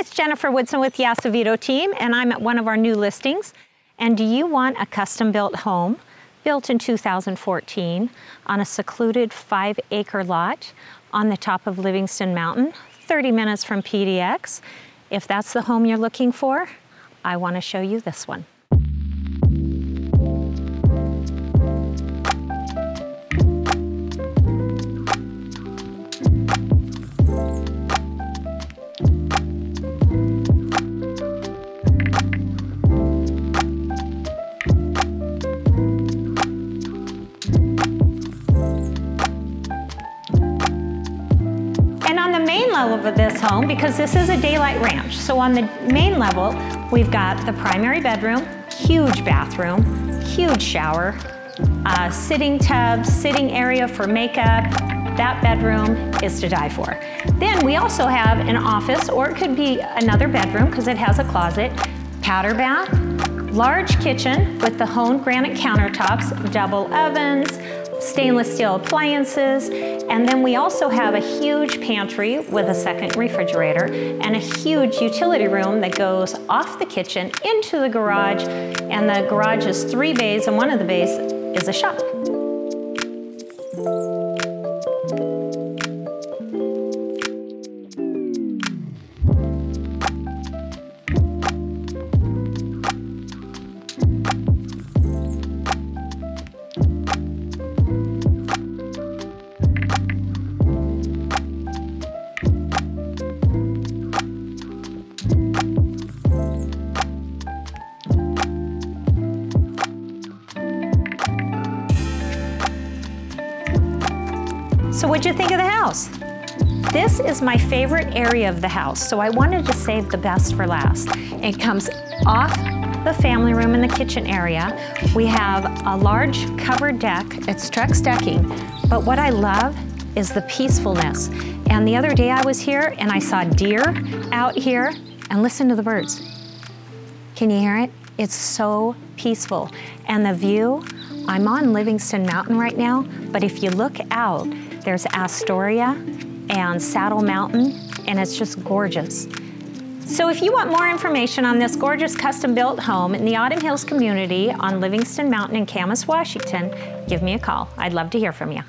it's Jennifer Woodson with the Acevedo team, and I'm at one of our new listings. And do you want a custom built home built in 2014 on a secluded five acre lot on the top of Livingston Mountain, 30 minutes from PDX? If that's the home you're looking for, I want to show you this one. Main level of this home, because this is a daylight ranch, so on the main level, we've got the primary bedroom, huge bathroom, huge shower, uh, sitting tub, sitting area for makeup. That bedroom is to die for. Then we also have an office, or it could be another bedroom because it has a closet, powder bath, large kitchen with the honed granite countertops, double ovens, stainless steel appliances, and then we also have a huge pantry with a second refrigerator and a huge utility room that goes off the kitchen into the garage, and the garage is three bays, and one of the bays is a shop. So what'd you think of the house? This is my favorite area of the house, so I wanted to save the best for last. It comes off the family room and the kitchen area. We have a large covered deck. It's Trex decking, but what I love is the peacefulness. And the other day I was here and I saw deer out here and listen to the birds. Can you hear it? It's so peaceful. And the view, I'm on Livingston Mountain right now, but if you look out, there's Astoria and Saddle Mountain, and it's just gorgeous. So if you want more information on this gorgeous custom-built home in the Autumn Hills community on Livingston Mountain in Camas, Washington, give me a call. I'd love to hear from you.